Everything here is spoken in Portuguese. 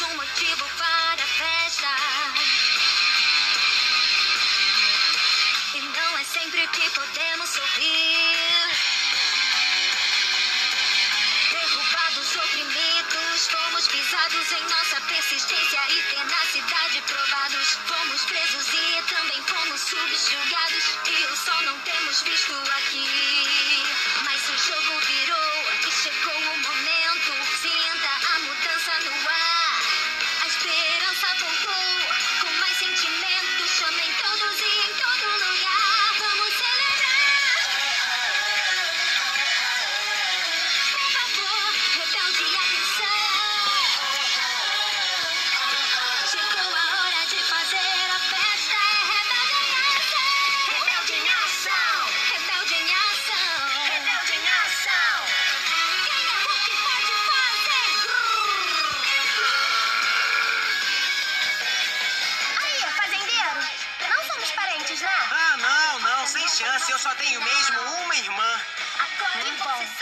um motivo para a festa. E não é sempre que podemos sorrir. Derrubados, oprimidos, fomos pisados em nossa persistência e tenacidade provados. Fomos presos e também fomos subjugados. E o sol não temos visto aqui. só tenho mesmo uma irmã. Agora você bom.